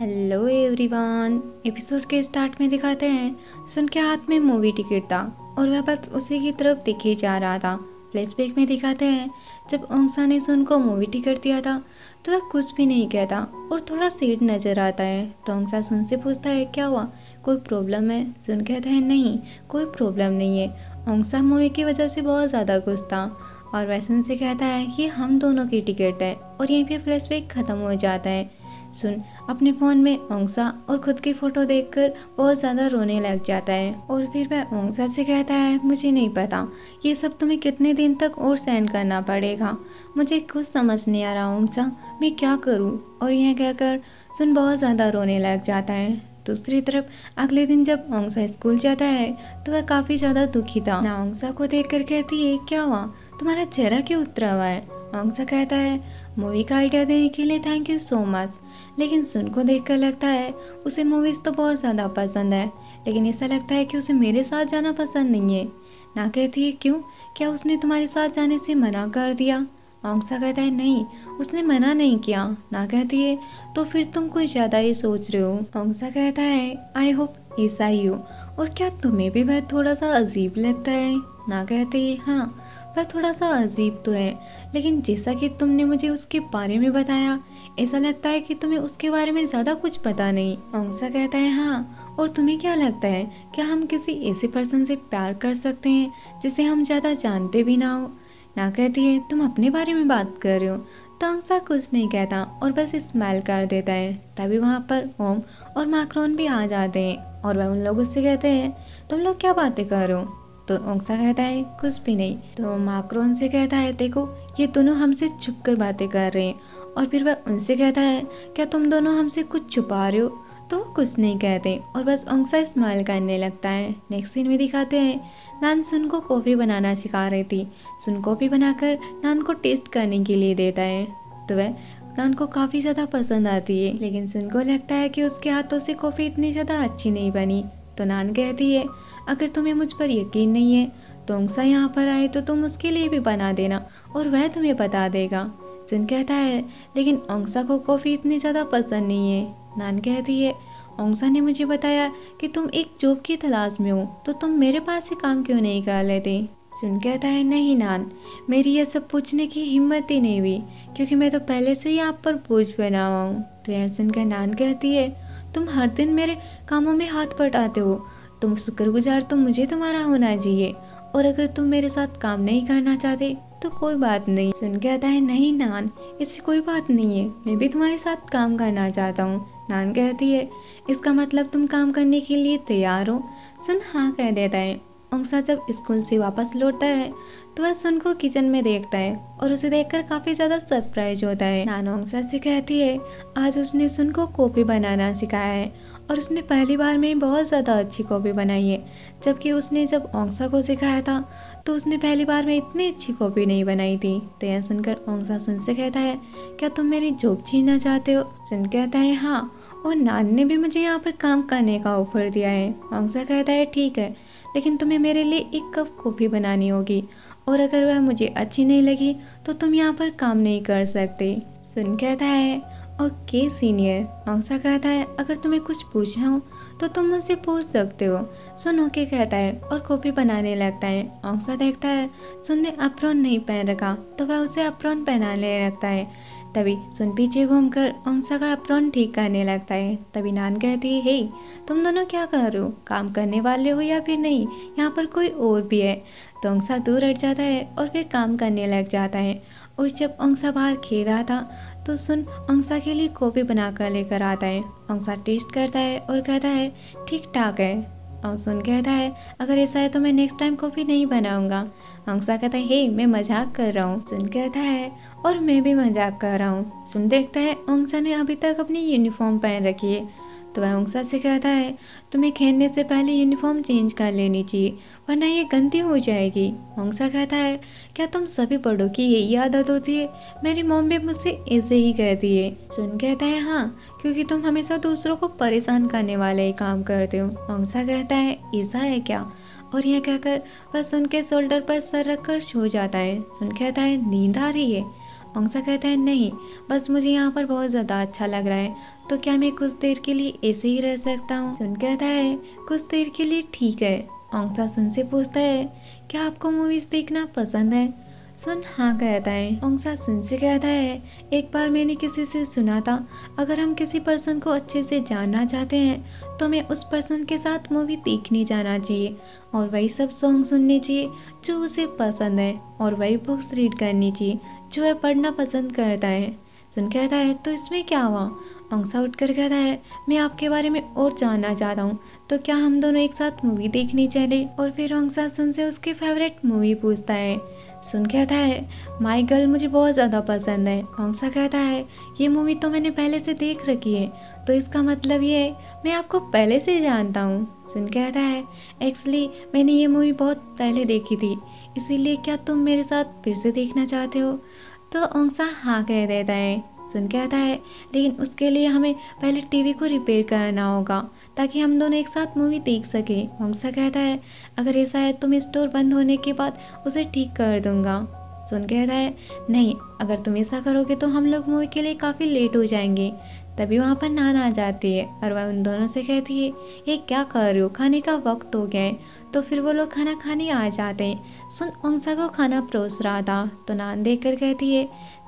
Hello everyone episode के start में दिखाते हैं। सुन के हाथ में मूवी टिकट था और वह बस उसी की तरफ़ दिखे जा रहा था। फ्लैशबैक में दिखाते हैं। जब ओंगसा ने सुन को मूवी टिकट दिया था तो वह कुछ भी नहीं कहता और थोड़ा सीट नज़र आता है। तो ओंगसा सुन से पूछता है, क्या हुआ? कोई प्रॉब्लम है? सुन कहता है, नहीं, कोई प्रॉब्लम नहीं है। ओंगसा मूवी की वजह से बहुत ज़्यादा खुश था। और वैसन से कहता है कि हम दोनों की टिकट है और यहीं पे फ्लैशबैक ख़त्म हो जाता है। सुन। अपने फ़ोन में ओंगसा और खुद की फ़ोटो देखकर बहुत ज़्यादा रोने लग जाता है और फिर वह ओंगसा से कहता है, मुझे नहीं पता, ये सब तुम्हें कितने दिन तक और सहन करना पड़ेगा? मुझे कुछ समझ नहीं आ रहा ओंगसा, मैं क्या करूँ? और यह कहकर सुन बहुत ज़्यादा रोने लग जाता है। दूसरी तरफ़, अगले दिन जब ओंगसा स्कूल जाता है तो वह काफ़ी ज़्यादा दुखी था। ना ओंगसा को देख कर कहती है, क्या हुआ? तुम्हारा चेहरा क्यों उतरा हुआ है? ओंगसा कहता है, मूवी का आइडिया देने के लिए थैंक यू सो मच लेकिन सुन को देखकर लगता है उसे मूवीज़ तो बहुत ज़्यादा पसंद है, लेकिन ऐसा लगता है कि उसे मेरे साथ जाना पसंद नहीं है। ना कहती है क्यों? क्या उसने तुम्हारे साथ जाने से मना कर दिया? ओंगसा कहता है, नहीं, उसने मना नहीं किया। ना कहती है तो फिर तुम कुछ ज़्यादा ही सोच रहे हो? ओंगसा कहता है आई होप ऐसा ही हो। और क्या तुम्हें भी वह थोड़ा सा अजीब लगता है? ना कहते है हाँ वह थोड़ा सा अजीब तो है, लेकिन जैसा कि तुमने मुझे उसके बारे में बताया ऐसा लगता है कि तुम्हें उसके बारे में ज़्यादा कुछ पता नहीं। ओंगसा कहता है हाँ और तुम्हें क्या लगता है, क्या हम किसी ऐसे पर्सन से प्यार कर सकते हैं, जिसे हम ज़्यादा जानते भी ना हो? ना कहती है, तुम अपने बारे में बात कर रहे हो। तो अंसा कुछ नहीं कहता और बस स्माइल कर देता है। तभी वहाँ पर ओम और माक्रोन भी आ जाते हैं और वह उन लोगों से कहते हैं, तुम लोग क्या बातें कर रहे हो? तो ओंगसा कहता है, कुछ भी नहीं। तो माक्रोन से कहता है, देखो, ये दोनों हमसे छुप कर बातें कर रहे हैं और फिर वह उनसे कहता है, क्या तुम दोनों हमसे कुछ छुपा रहे हो? तो कुछ नहीं कहते और बस ओंगसा स्माइल करने लगता है। नेक्स्ट सीन में दिखाते हैं, नान सुन को कॉफ़ी बनाना सिखा रही थी। सुन कॉफ़ी बनाकर नान को टेस्ट करने के लिए देता है। तो वह नान को काफ़ी ज़्यादा पसंद आती है, लेकिन सुन को लगता है कि उसके हाथों से कॉफ़ी इतनी ज़्यादा अच्छी नहीं बनी। तो नान कहती है, अगर तुम्हें मुझ पर यकीन नहीं है तो ओंगसा यहाँ पर आए तो तुम उसके लिए भी बना देना और वह तुम्हें बता देगा। सुन कहता है, लेकिन ओंगसा को कॉफ़ी इतनी ज़्यादा पसंद नहीं है। नान कहती है, ओंगसा ने मुझे बताया कि तुम एक जॉब की तलाश में हो तो तुम मेरे पास से काम क्यों नहीं कर लेते? सुन कहता है, नहीं नान, मेरी यह सब पूछने की हिम्मत ही नहीं हुई, क्योंकि मैं तो पहले से ही आप पर बोझ बना हुआ हूँ। तो यह सुनकर नान कहती है, तुम हर दिन मेरे कामों में हाथ पटाते हो। तुम शुक्रगुजार तो मुझे तुम्हारा होना चाहिए, और अगर तुम मेरे साथ काम नहीं करना चाहते तो कोई बात नहीं। सुन के आता है, नहीं नान, इससे कोई बात नहीं है। मैं भी तुम्हारे साथ काम करना चाहता हूँ। नान कहती है, इसका मतलब तुम काम करने के लिए तैयार हो? सुन हाँ कह देता है। अंसा जब स्कूल से वापस लौटता है तो वह सुन को किचन में देखता है और उसे देखकर काफ़ी ज़्यादा सरप्राइज़ होता है। नान ओंगसा से कहती है, आज उसने सुन को कॉफ़ी बनाना सिखाया है और उसने पहली बार में बहुत ज़्यादा अच्छी कॉफ़ी बनाई है। जबकि उसने जब ओंगसा को सिखाया था तो उसने पहली बार में इतनी अच्छी कॉफ़ी नहीं बनाई थी। तो यह सुनकर ओंगसा सुन से कहता है, क्या तुम मेरी जॉब छीनना चाहते हो? सुन कहता है हाँ और नान ने भी मुझे यहाँ पर काम करने का ऑफ़र दिया है। ओंगसा कहता है, ठीक है, लेकिन तुम्हें मेरे लिए एक कप कॉफ़ी बनानी होगी और अगर वह मुझे अच्छी नहीं लगी तो तुम यहाँ पर काम नहीं कर सकते। सुन कहता है ओके सीनियर? औसा कहता है, अगर तुम्हें कुछ पूछना हो तो तुम मुझसे पूछ सकते हो। सुन ओके कहता है, और कॉफ़ी बनाने लगता है। औसा देखता है सुन ने अप्रोन नहीं पहन रखा तो वह उसे अप्रोन पहनाने लगता है। तभी सुन पीछे घूमकर औसा का अप्रोन ठीक करने लगता है। तभी नान कहती है, हे, तुम दोनों क्या कर रहे हो? काम करने वाले हो या फिर नहीं? यहाँ पर कोई और भी है। तो औसा दूर हट जाता है और फिर काम करने लग जाता है। और जब औसा बाहर खेल रहा था तो सुन अंसा के लिए कॉफ़ी बना कर लेकर आता है। अंसा टेस्ट करता है और कहता है, ठीक ठाक है। और सुन कहता है, अगर ऐसा है तो मैं नेक्स्ट टाइम कॉफ़ी नहीं बनाऊँगा। अंसा कहता है, हे, मैं मज़ाक कर रहा हूँ। सुन कहता है, और मैं भी मज़ाक कर रहा हूँ। सुन देखता है अंसा ने अभी तक अपनी यूनिफॉर्म पहन रखी है। तो वह उंगसा से कहता है, तुम्हें खेलने से पहले यूनिफॉर्म चेंज कर लेनी चाहिए, वरना ये गंदी हो जाएगी। उंगसा कहता है, क्या तुम सभी बड़ों की यही आदत होती है? मेरी मॉम भी मुझसे ऐसे ही कहती है। सुन कहता है हाँ क्योंकि तुम हमेशा दूसरों को परेशान करने वाले ही काम करते हो। उंगसा कहता है, ऐसा है क्या? और यह कहकर वह सुन के शोल्डर पर सर रखकर सो जाता है। सुन कहता है, नींद आ रही है? ओंसा कहता है, नहीं, बस मुझे यहाँ पर बहुत ज़्यादा अच्छा लग रहा है तो क्या मैं कुछ देर के लिए ऐसे ही रह सकता हूँ? सुन कहता है, कुछ देर के लिए ठीक है। ओंसा सुन से पूछता है, क्या आपको मूवीज़ देखना पसंद है? सुन हाँ कहता है ओंसा सुन से कहता है, एक बार मैंने किसी से सुना था, अगर हम किसी पर्सन को अच्छे से जानना चाहते हैं तो हमें उस पर्सन के साथ मूवी देखने जाना चाहिए, और वही सब सॉन्ग सुनने चाहिए, जो उसे पसंद है, और वही बुक्स रीड करनी चाहिए, जो वह पढ़ना पसंद करता है। सुन कहता है तो इसमें क्या हुआ? अंसा उठ कर कहता है, मैं आपके बारे में और जानना चाहता हूँ तो क्या हम दोनों एक साथ मूवी देखने चले? और फिर अंसा सुन से उसके फेवरेट मूवी पूछता है सुन कहता है माई गर्ल मुझे बहुत ज़्यादा पसंद है। हंसा कहता है, ये मूवी तो मैंने पहले से देख रखी है तो इसका मतलब ये है, मैं आपको पहले से जानता हूँ। सुन कहता है, एक्चुअली मैंने ये मूवी बहुत पहले देखी थी, इसीलिए क्या तुम मेरे साथ फिर से देखना चाहते हो? तो ओंसा हाँ कह देता है सुन के आता है। लेकिन उसके लिए हमें पहले टीवी को रिपेयर करना होगा, ताकि हम दोनों एक साथ मूवी देख सकें हमसा कहता है। अगर ऐसा है तो मैं स्टोर बंद होने के बाद उसे ठीक कर दूँगा। सुन कहता है, नहीं, अगर तुम ऐसा करोगे तो हम लोग मूवी के लिए काफ़ी लेट हो जाएँगे। तभी वहाँ पर नान आ जाती है और वह उन दोनों से कहती है, ये क्या कर रहे हो? खाने का वक्त हो गया है। तो फिर वो लोग खाना खाने आ जाते सुन ओंसा को खाना परोस रहा था। तो नान देख कर कहती है,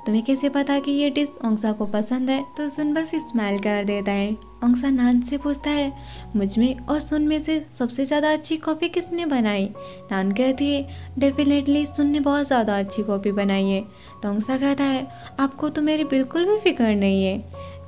तुम्हें कैसे पता कि ये डिश ओंसा को पसंद है? तो सुन बस स्माइल कर देता है। ओंसा नान से पूछता है, मुझमें और सुन में से सबसे ज़्यादा अच्छी कॉफ़ी किसने बनाई? नान कहती है, डेफिनेटली सुन ने बहुत ज़्यादा अच्छी कॉफ़ी बनाई है। तो ओंसा कहता है, आपको तो मेरी बिल्कुल भी फ़िक्र नहीं है।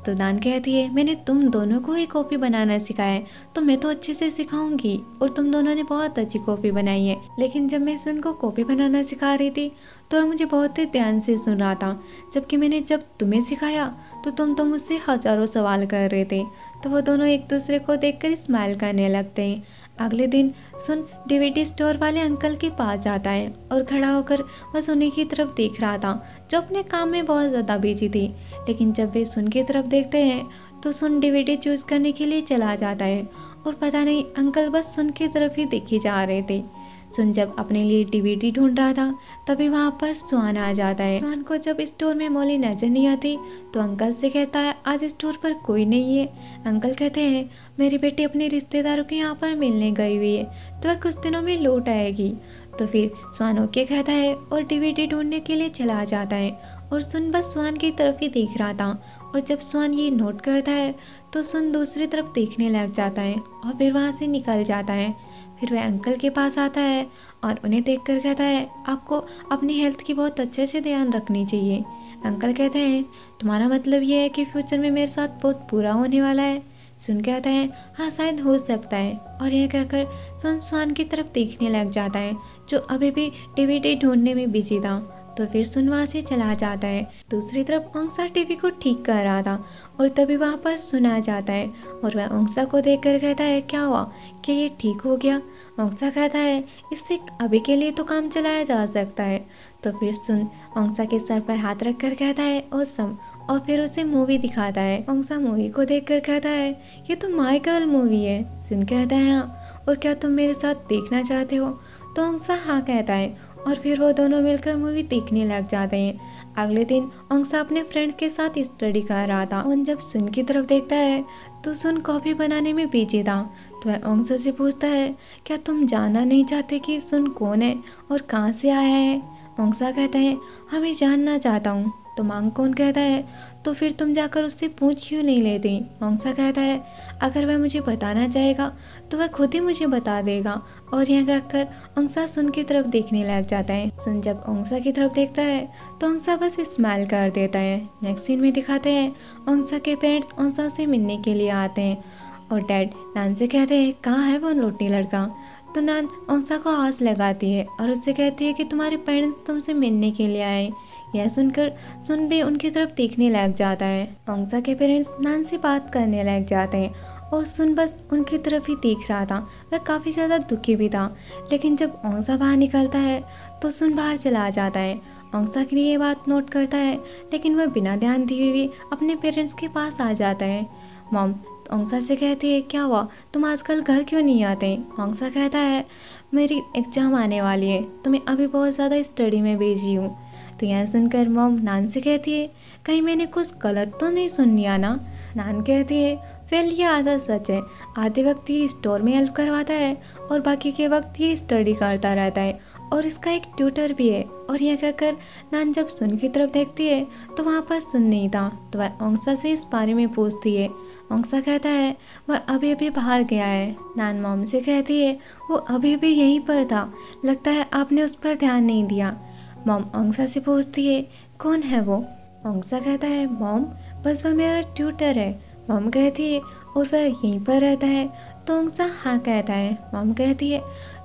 तो दान कहती है, मैंने तुम दोनों को ही कॉपी बनाना सिखाया है तो मैं तो अच्छे से सिखाऊँगी, और तुम दोनों ने बहुत अच्छी कॉपी बनाई है। लेकिन जब मैं सुन को कॉपी बनाना सिखा रही थी तो मुझे बहुत ही ध्यान से सुन रहा था, जबकि मैंने जब तुम्हें सिखाया तो तुम तो मुझसे हज़ारों सवाल कर रहे थे तो वो दोनों एक दूसरे को देखकर स्माइल करने लगते हैं। अगले दिन सुन डीवीडी स्टोर वाले अंकल के पास जाता है और खड़ा होकर बस उन्हीं की तरफ़ देख रहा था, जो अपने काम में बहुत ज़्यादा बिज़ी थी। लेकिन जब वे सुन की तरफ़ देखते हैं तो सुन डीवीडी चूज़ करने के लिए चला जाता है और पता नहीं, अंकल बस सुन की तरफ़ ही देखे जा रहे थे। सुन जब अपने लिए डीवीडी ढूंढ रहा था, तभी वहाँ पर स्वान आ जाता है। स्वान को जब स्टोर में मोली नज़र नहीं आती तो अंकल से कहता है, आज स्टोर पर कोई नहीं है। अंकल कहते हैं, मेरी बेटी अपने रिश्तेदारों के यहाँ पर मिलने गई हुई है तो वह कुछ दिनों में लौट आएगी। तो फिर स्वान ओके कहता है और डीवीडी ढूँढने के लिए चला जाता है। और सुन बस स्वान की तरफ़ ही देख रहा था। और जब स्वान ये नोट करता है तो सुन दूसरी तरफ़ देखने लग जाता है और फिर वहाँ से निकल जाता है। फिर वह अंकल के पास आता है और उन्हें देख कर कहता है, आपको अपनी हेल्थ की बहुत अच्छे से ध्यान रखनी चाहिए। अंकल कहते हैं, तुम्हारा मतलब ये है कि फ्यूचर में मेरे साथ बहुत बुरा होने वाला है। सुन के आता है हाँ शायद हो सकता है। और यह कहकर सुन स्वान की तरफ़ देखने लग जाता है, जो अभी भी टीवी ढूँढने में बिज़ी था। तो फिर सुन वहाँ से चला जाता है। दूसरी तरफ़ ओंसा टीवी को ठीक कर रहा था और तभी वहाँ पर सुना जाता है और वह ओंसा को देख कर कहता है, क्या हुआ? कि ये ठीक हो गया? ओंसा कहता है, इससे अभी के लिए तो काम चलाया जा सकता है। तो फिर सुन ओंसा के सर पर हाथ रख कर कहता है, ओसम, और फिर उसे मूवी दिखाता है। ओंसा मूवी को देख कर कहता है, ये तो माई गर्ल मूवी है। सुन कहता है हाँ और क्या तुम मेरे साथ देखना चाहते हो? तो ओंसा हाँ कहता है और फिर वो दोनों मिलकर मूवी देखने लग जाते हैं। अगले दिन अंगसा अपने फ्रेंड के साथ स्टडी कर रहा था। और जब सुन की तरफ़ देखता है तो सुन कॉफ़ी बनाने में बिज़ी था। तो वह अंगसा से पूछता है, क्या तुम जानना नहीं चाहते कि सुन कौन है और कहाँ से आया है? अंगसा कहता है हमें जानना चाहता हूँ। तो मांग कौन कहता है तो फिर तुम जाकर उससे पूछ क्यों नहीं लेती? ओंसा कहता है, अगर वह मुझे बताना चाहेगा तो वह खुद ही मुझे बता देगा। और यह कहकर ओंसा सुन की तरफ़ देखने लग जाता है। सुन जब ओंसा की तरफ़ देखता है तो ओंसा बस स्माइल कर देता है। नेक्स्ट सीन में दिखाते हैं ओंसा के पेरेंट्स ओंसा से मिलने के लिए आते हैं। और डैड नान से कहते हैं, कहाँ है वो लोटी लड़का? तो नान ओंसा को आस लगाती है और उससे कहती है कि तुम्हारे पेरेंट्स तुमसे मिलने के लिए आए। यह सुनकर सुन भी उनकी तरफ़ देखने लग जाता है। ओंगसा के पेरेंट्स नान से बात करने लग जाते हैं और सुन बस उनकी तरफ़ ही देख रहा था। वह काफ़ी ज़्यादा दुखी भी था। लेकिन जब ओंगसा बाहर निकलता है तो सुन बाहर चला जाता है। ओंगसा की भी ये बात नोट करता है, लेकिन वह बिना ध्यान दिए हुए अपने पेरेंट्स के पास आ जाता है। मॉम ओंगसा से कहते हैं, क्या हुआ? तुम आजकल घर क्यों नहीं आते? ओंगसा कहता है, मेरी एग्ज़ाम आने वाली है। तो मैं अभी बहुत ज़्यादा स्टडी में भेजी हूँ। तो यह सुनकर मॉम नान से कहती है, कहीं मैंने कुछ गलत तो नहीं सुन लिया ना? नान कहती है वेल ये आधा सच है। आधे वक्त ये स्टोर में हेल्प करवाता है और बाकी के वक्त ये स्टडी करता रहता है। और इसका एक ट्यूटर भी है और यह कहकर नान जब सुन की तरफ़ देखती है तो वहाँ पर सुन नहीं था। तो वह ओंसा से इस बारे में पूछती है। ओंसा कहता है, वह अभी अभी बाहर गया है। नान मोम से कहती है, वो अभी भी यहीं पर था। लगता है आपने उस पर ध्यान नहीं दिया। मोम ओंसा से पूछती है, कौन है वो? ओंसा कहता है, मोम, बस वह मेरा ट्यूटर है। मोम कहती है, और वह यहीं पर रहता है? तो ओंसा हाँ कहता है। मोम कहती है,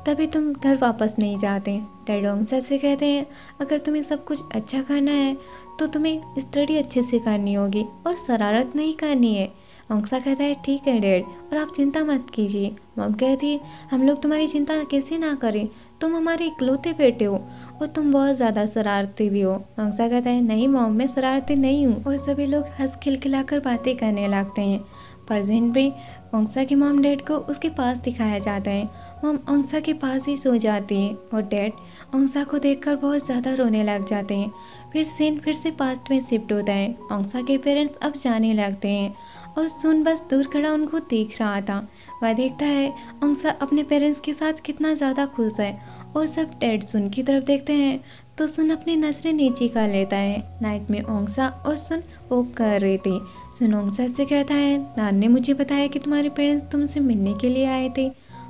तभी तुम घर वापस नहीं जाते। डैड ओंसा से कहते हैं, अगर तुम्हें सब कुछ अच्छा करना है तो तुम्हें स्टडी अच्छे से करनी होगी और शरारत नहीं करनी है। ओंसा कहता है, ठीक है डैड, और आप चिंता मत कीजिए। मम कहती है, हम लोग तुम्हारी चिंता कैसे ना करें तुम हमारे इकलौते बेटे हो और तुम बहुत ज़्यादा शरारती भी हो। मंगसा कहता है, नहीं मॉम, मैं शरारती नहीं हूँ। और सभी लोग हंस खिलखिलाकर बातें करने लगते हैं। प्रजेंट में ओंसा के मॉम डैड को उसके पास दिखाया जाता है। मॉम ओंसा के पास ही सो जाती है और डैड ओंसा को देखकर बहुत ज़्यादा रोने लग जाते हैं। फिर सीन फिर से पास्ट में शिफ्ट होता है। ओंसा के पेरेंट्स अब जाने लगते हैं और सुन बस दूर खड़ा उनको देख रहा था। वह देखता है ओंसा अपने पेरेंट्स के साथ कितना ज़्यादा खुश है और सब डैड सुन की तरफ़ देखते हैं। तो सुन अपनी नज़रें नीचे कर लेता है। नाइट में ओंसा और सुन वो कर रहे थे। सुन ओंसा से कहता है, नान ने मुझे बताया कि तुम्हारे पेरेंट्स तुमसे मिलने के लिए आए थे।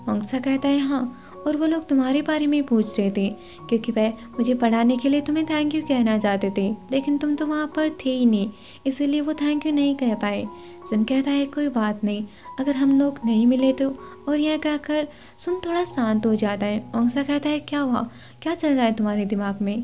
ओंसा कहता है हाँ। और वो लोग तुम्हारे बारे में पूछ रहे थे, क्योंकि वह मुझे पढ़ाने के लिए तुम्हें थैंक यू कहना चाहते थे, लेकिन तुम तो वहाँ पर थे ही नहीं, इसीलिए वो थैंक यू नहीं कह पाए। सुन कहता है, कोई बात नहीं, अगर हम लोग नहीं मिले तो? और यह कहकर सुन थोड़ा शांत हो जाता है। ओंसा कहता है, क्या हुआ? क्या चल रहा है तुम्हारे दिमाग में?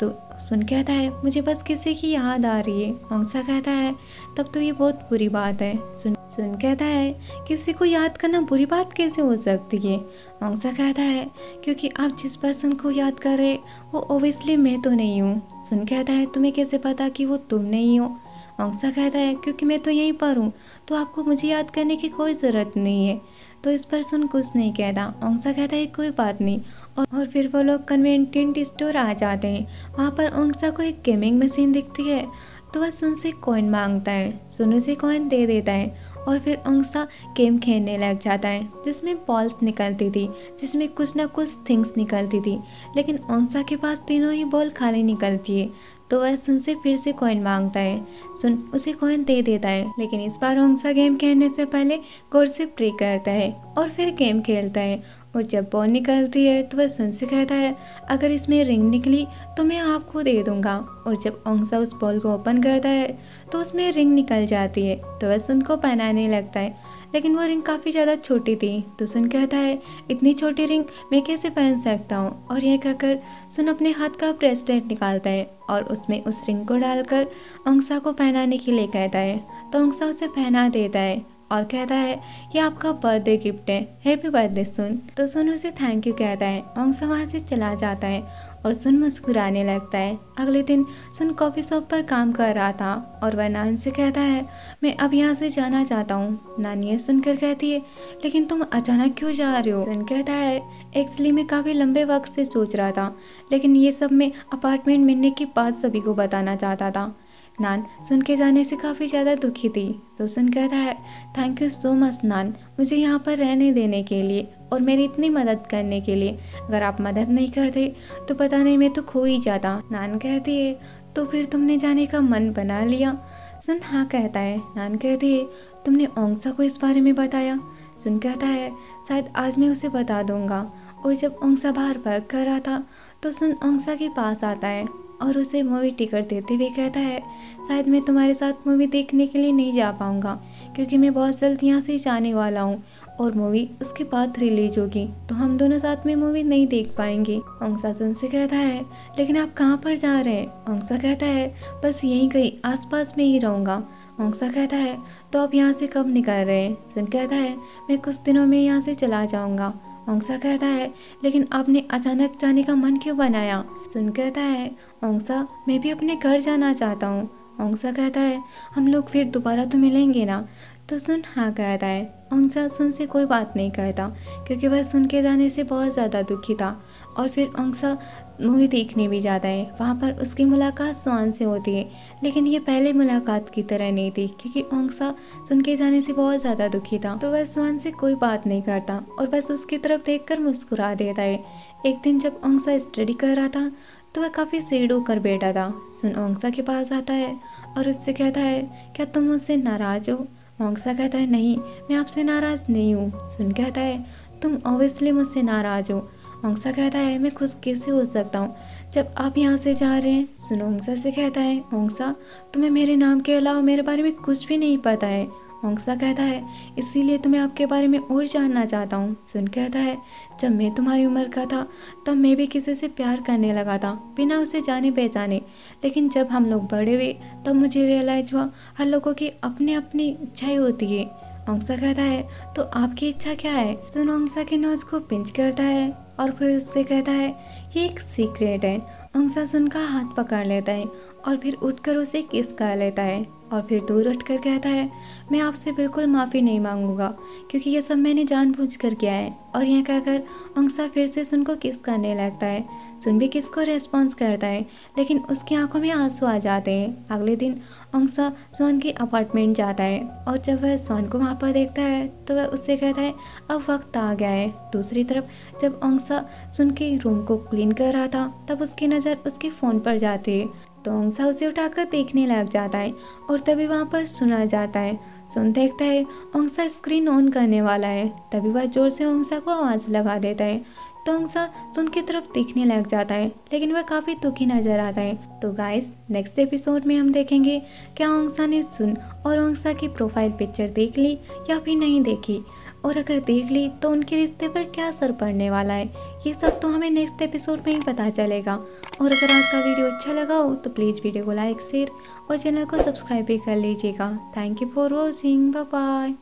तो सुन कहता है, मुझे बस किसी की याद आ रही है। ओंसा कहता है, तब तो ये बहुत बुरी बात है। सुन सुन कहता है किसी को याद करना बुरी बात कैसे हो सकती है? ओंसा कहता है क्योंकि आप जिस पर्सन को याद कर रहे वो ओबियसली मैं तो नहीं हूँ। सुन कहता है तुम्हें कैसे पता कि वो तुम नहीं हो? ओंसा कहता है क्योंकि मैं तो यहीं पर हूँ तो आपको मुझे याद करने की कोई ज़रूरत नहीं है। तो इस पर सुन कुछ नहीं कहता। ओंसा कहता है कोई बात नहीं। और, और फिर वो लोग कन्वेंटेंट स्टोर आ जाते हैं। वहाँ पर ओंसा को एक गेमिंग मशीन दिखती है। तो वह सुन से कॉइन माँगता है, सुन उसे कॉइन दे देता है और फिर अंसा गेम खेलने लग जाता है, जिसमें बॉल्स निकलती थी, जिसमें कुछ ना कुछ थिंग्स निकलती थी। लेकिन अंसा के पास तीनों ही बॉल खाली निकलती है तो वह सुन से फिर से कॉइन माँगता है, सुन उसे कॉइन दे देता है। लेकिन इस बार ओंसा गेम खेलने से पहले कोर से प्रे करता है और फिर गेम खेलता है और जब बॉल निकलती है तो वह सुन से कहता है, अगर इसमें रिंग निकली तो मैं आपको दे दूँगा। और जब ओंसा उस बॉल को ओपन करता है तो उसमें रिंग निकल जाती है तो वह सुन को पहनाने लगता है। लेकिन वो रिंग काफ़ी ज़्यादा छोटी थी तो सुन कहता है, इतनी छोटी रिंग मैं कैसे पहन सकता हूँ? और यह कहकर सुन अपने हाथ का ब्रेसलेट निकालता है और उसमें उस रिंग को डालकर ओंसा को पहनाने के लिए कहता है। तो ओंसा उसे पहना देता है। और कहता है, ये आपका बर्थडे गिफ्ट है। Happy birthday Sun. तो सुन उसे थैंक यू कहता है। ओंसा वहाँ से चला जाता है और सुन मुस्कुराने लगता है। अगले दिन सुन कॉफ़ी शॉप पर काम कर रहा था और वह नान से कहता है, मैं अब यहाँ से जाना चाहता हूँ। नानी ये सुनकर कहती है, लेकिन तुम अचानक क्यों जा रहे हो? सुन कहता है, एक्चुअली मैं काफ़ी लंबे वक्त से सोच रहा था, लेकिन ये सब मैं अपार्टमेंट मिलने के बाद सभी को बताना चाहता था। नान सुन के जाने से काफ़ी ज़्यादा दुखी थी। तो सुन कहता है thank you so much nan. मुझे यहाँ पर रहने देने के लिए और मेरी इतनी मदद करने के लिए। अगर आप मदद नहीं करते तो पता नहीं मैं तो खो ही जाता। नान कहती है तो फिर तुमने जाने का मन बना लिया? सुन हाँ कहता है। नान कहती है, तुमने ओंगसा को इस बारे में बताया? सुन कहता है, शायद आज मैं उसे बता दूँगा। और जब ओंगसा बाहर वर्क कर रहा था तो सुन ओंगसा के पास आता है। और उसे मूवी टिकट देते हुए कहता है, शायद मैं तुम्हारे साथ मूवी देखने के लिए नहीं जा पाऊँगा, क्योंकि मैं बहुत जल्द यहाँ से जाने वाला हूँ और मूवी उसके बाद रिलीज़ होगी तो हम दोनों साथ में मूवी नहीं देख पाएँगे। ओंसा सुन से कहता है, लेकिन आप कहाँ पर जा रहे हैं? ओंसा कहता है, बस यहीं कहीं आसपास में ही रहूँगा। ओंसा कहता है तो आप यहाँ से कब निकल रहे हैं? सुन कहता है, मैं कुछ दिनों में यहाँ से चला जाऊँगा। ओंसा कहता है, लेकिन आपने अचानक जाने का मन क्यों बनाया? सुन कहता है ओंसा मैं भी अपने घर जाना चाहता हूँ। ओंसा कहता है, हम लोग फिर दोबारा तो मिलेंगे ना? तो सुन हाँ कहता है। ओंसा सुन से कोई बात नहीं कहता, क्योंकि वह सुन के जाने से बहुत ज़्यादा दुखी था। और फिर ओंसा मूवी देखने भी जाता है। वहाँ पर उसकी मुलाकात स्वान से होती है। लेकिन ये पहले मुलाकात की तरह नहीं थी, क्योंकि ओंगसा सुन के जाने से बहुत ज़्यादा दुखी था। तो वह स्वान से कोई बात नहीं करता और बस उसकी तरफ़ देखकर मुस्कुरा देता है। एक दिन जब ओंगसा स्टडी कर रहा था तो वह काफ़ी सेड होकर बैठा था। सुन ओंगसा के पास आता है और उससे कहता है, क्या तुम मुझसे नाराज़ हो? ओंगसा कहता है, नहीं, मैं आपसे नाराज़ नहीं हूँ। सुन कहता है, तुम ऑब्वियसली मुझसे नाराज़ हो। ओंगसा कहता है मैं खुश कैसे हो सकता हूँ? जब आप यहाँ से जा रहे हैं, सुनो ओंगसा से कहता है ओंगसा तुम्हें मेरे नाम के अलावा मेरे बारे में कुछ भी नहीं पता है। ओंगसा कहता है इसीलिए तुम्हें आपके बारे में और जानना चाहता हूँ। सुन कहता है जब मैं तुम्हारी उम्र का था, तब मैं भी किसी से प्यार करने लगा था, बिना उसे जाने पहचाने। लेकिन जब हम लोग बड़े हुए, तब मुझे रियलाइज़ हुआ, हर लोगों की अपनी अपनी इच्छाएँ होती है। ओंगसा कहता है तो आपकी इच्छा क्या है? सुन ओंगसा के नोज़ को पिंच करता है और फिर उससे कहता है ये एक सीक्रेट है। अंगसा सुन का हाथ पकड़ लेता है और फिर उठकर उसे किस कर लेता है? और फिर दूर उठकर कहता है, मैं आपसे बिल्कुल माफ़ी नहीं मांगूँगा, क्योंकि ये सब मैंने जानबूझ कर किया है। और यह कहकर अंगसा फिर से सुन को किस करने लगता है? सुन भी किस को रेस्पॉन्स करता है? लेकिन उसकी आँखों में आँसू आ जाते हैं। अगले दिन अंगसा सोन के अपार्टमेंट जाता है और जब वह सोन को वहाँ पर देखता है तो वह उससे कहता है, अब वक्त आ गया है। दूसरी तरफ़ जब अंगसा सुन के रूम को क्लीन कर रहा था, तब उसकी नज़र उसके फ़ोन पर जाती है। तो अंगसा उसे उठाकर देखने लग जाता है और तभी वहाँ पर सुना जाता है। सुन देखता है अंगसा स्क्रीन ऑन करने वाला है। तभी वह ज़ोर से अंगसा को आवाज़ लगा देता है। तो अंगसा सुन की तरफ़ देखने लग जाता है, लेकिन वह काफ़ी दुखी नज़र आता है। तो गाइस नेक्स्ट एपिसोड में हम देखेंगे, क्या अंगसा ने सुन और अंगसा की प्रोफ़ाइल पिक्चर देख ली या फिर नहीं देखी। और अगर देख ली तो उनके रिश्ते पर क्या असर पड़ने वाला है? ये सब तो हमें नेक्स्ट एपिसोड में ही पता चलेगा। और अगर आज का वीडियो अच्छा लगा हो तो प्लीज़ वीडियो को लाइक शेयर और चैनल को सब्सक्राइब भी कर लीजिएगा। Thank you for watching bye